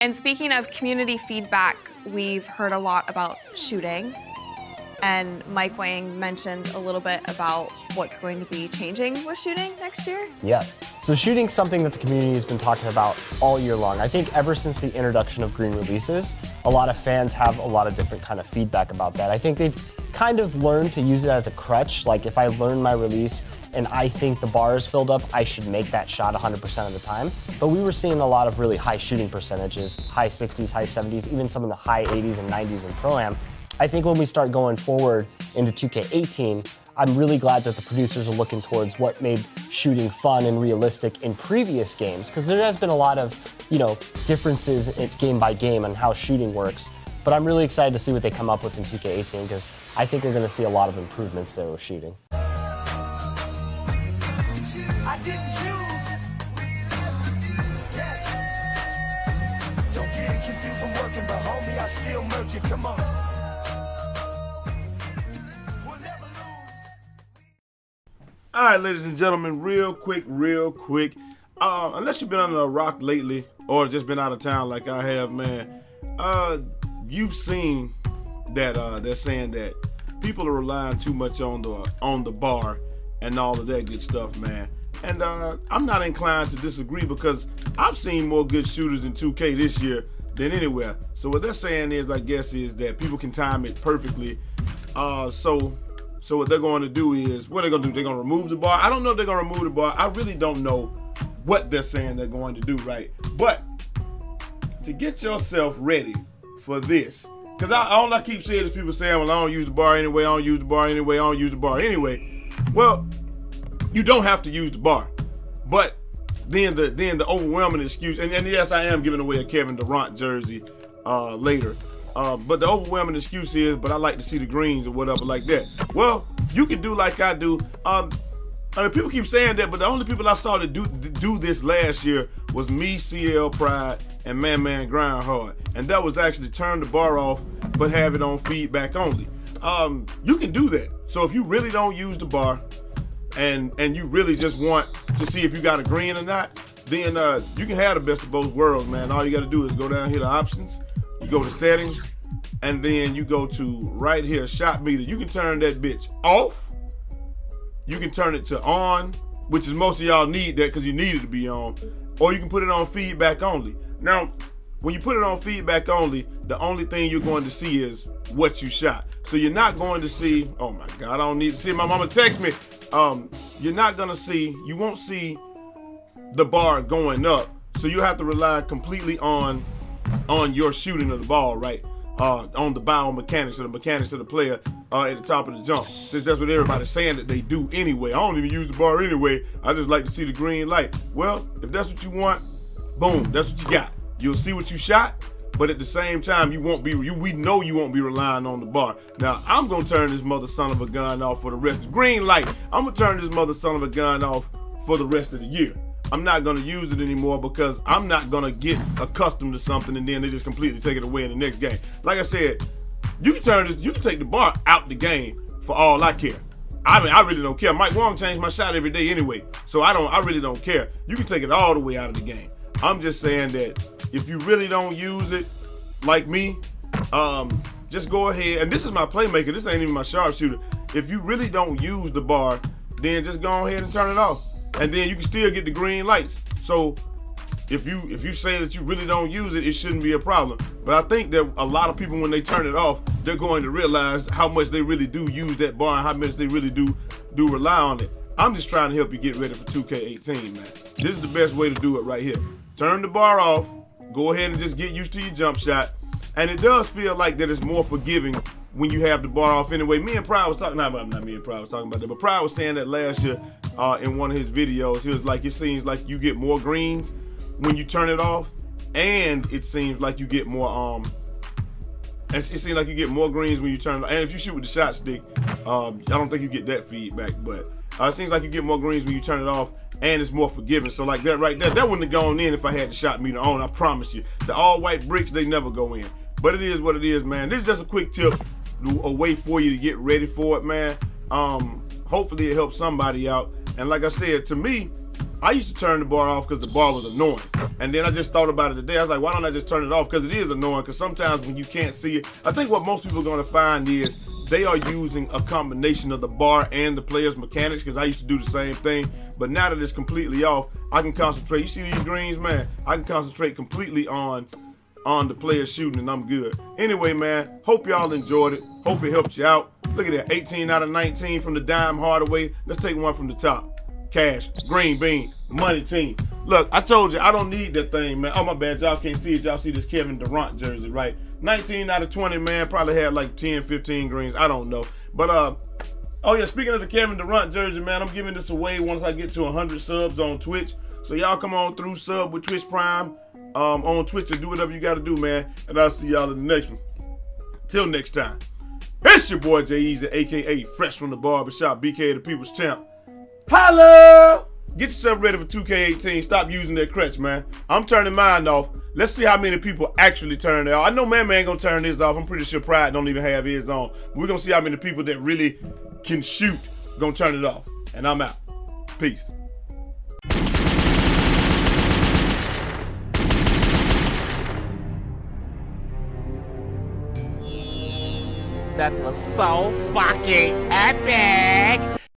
And speaking of community feedback, we've heard a lot about shooting. And Mike Wang mentioned a little bit about what's going to be changing with shooting next year. Yeah. So shooting's something that the community has been talking about all year long. I think ever since the introduction of green releases, a lot of fans have a lot of different kind of feedback about that. I think they've kind of learned to use it as a crutch. Like if I learn my release and I think the bar is filled up, I should make that shot 100% of the time. But we were seeing a lot of really high shooting percentages, high 60s, high 70s, even some of the high 80s and 90s in Pro-Am. I think when we start going forward into 2K18, I'm really glad that the producers are looking towards what made shooting fun and realistic in previous games, because there has been a lot of, you know, differences game by game on how shooting works. But I'm really excited to see what they come up with in 2K18, because I think we're going to see a lot of improvements there with shooting. Come on. All right, ladies and gentlemen, real quick, real quick. Uh, unless you've been under a rock lately or just been out of town like I have, man, uh, you've seen that uh, they're saying that people are relying too much on the on the bar and all of that good stuff, man. And uh, I'm not inclined to disagree because I've seen more good shooters in 2K this year than anywhere. So what they're saying is, I guess, is that people can time it perfectly. Uh, so so what they're going to do is, what they're going to do, they're going to remove the bar. I don't know if they're going to remove the bar. I really don't know what they're saying they're going to do, right? But to get yourself ready for this, because I, all I keep seeing is people saying, well, I don't use the bar anyway, I don't use the bar anyway, I don't use the bar anyway. Well, you don't have to use the bar. But then the then the overwhelming excuse, and, and yes, I am giving away a Kevin Durant jersey uh, later. Uh, but the overwhelming excuse is, but I like to see the greens or whatever like that. Well, you can do like I do. Um, I mean, people keep saying that, but the only people I saw to do do this last year was me, CL Pride, and Man Man Grind Hard, and that was actually turn the bar off, but have it on feedback only. Um, you can do that. So if you really don't use the bar, and and you really just want to see if you got a green or not, then uh, you can have the best of both worlds, man. All you got to do is go down here to options you go to settings, and then you go to right here, shot meter. You can turn that bitch off. You can turn it to on, which is most of y'all need that because you need it to be on. Or you can put it on feedback only. Now, when you put it on feedback only, the only thing you're going to see is what you shot. So you're not going to see, oh my God, I don't need to see my mama text me. Um, you're not gonna see, you won't see the bar going up. So you have to rely completely on on your shooting of the ball, right? Uh, on the biomechanics or the mechanics of the player uh, at the top of the jump. Since that's what everybody's saying that they do anyway. I don't even use the bar anyway. I just like to see the green light. Well, if that's what you want, boom, that's what you got. You'll see what you shot, but at the same time, you won't be. You, we know you won't be relying on the bar. Now, I'm gonna turn this mother son of a gun off for the rest. Of, green light. I'm gonna turn this mother son of a gun off for the rest of the year. I'm not gonna use it anymore because I'm not gonna get accustomed to something and then they just completely take it away in the next game. Like I said, you can turn this, you can take the bar out the game for all I care. I mean, I really don't care. Mike Wang changed my shot every day anyway, so I don't, I really don't care. You can take it all the way out of the game. I'm just saying that if you really don't use it, like me, um, just go ahead. And this is my playmaker. This ain't even my sharpshooter. If you really don't use the bar, then just go ahead and turn it off and then you can still get the green lights. So if you if you say that you really don't use it, it shouldn't be a problem. But I think that a lot of people when they turn it off, they're going to realize how much they really do use that bar and how much they really do do rely on it. I'm just trying to help you get ready for 2K18, man. This is the best way to do it right here. Turn the bar off, go ahead and just get used to your jump shot. And it does feel like that it's more forgiving when you have the bar off anyway. Me and Pride was talking, not, not me and Pride was talking about that, but Pride was saying that last year uh, in one of his videos. He was like, it seems like you get more greens when you turn it off, and it seems like you get more um. It seems like you get more greens when you turn it off. And if you shoot with the shot stick, um, I don't think you get that feedback, but uh, it seems like you get more greens when you turn it off and it's more forgiving. So like that right there, that wouldn't have gone in if I had the shot meter on. I promise you. The all white bricks, they never go in. But it is what it is, man. This is just a quick tip, a way for you to get ready for it, man. Um, hopefully it helps somebody out. And like I said, to me, I used to turn the bar off because the bar was annoying. And then I just thought about it today. I was like, why don't I just turn it off? Because it is annoying. Because sometimes when you can't see it, I think what most people are going to find is they are using a combination of the bar and the player's mechanics. Because I used to do the same thing. But now that it's completely off, I can concentrate. You see these greens, man? I can concentrate completely on on the player shooting and I'm good. Anyway, man, hope y'all enjoyed it. Hope it helped you out. Look at that, 18 out of 19 from the dime Hardaway. Let's take one from the top. Cash, Green Bean, Money Team. Look, I told you I don't need that thing, man. Oh my bad, y'all can't see it. Y'all see this Kevin Durant jersey, right? 19 out of 20, man. Probably had like 10, 15 greens. I don't know. But uh, oh yeah, speaking of the Kevin Durant jersey, man, I'm giving this away once I get to 100 subs on Twitch. So y'all come on through, sub with Twitch Prime um, on Twitch and do whatever you got to do, man. And I'll see y'all in the next one. Till next time. It's your boy Jai Eazy, aka Fresh from the Barbershop, BK the People's Champ. Holla! Get yourself ready for 2K18. Stop using that crutch, man. I'm turning mine off. Let's see how many people actually turn it off. I know Man Man gonna turn his off. I'm pretty sure Pride don't even have his on. We're gonna see how many people that really can shoot gonna turn it off. And I'm out. Peace. That was so fucking epic!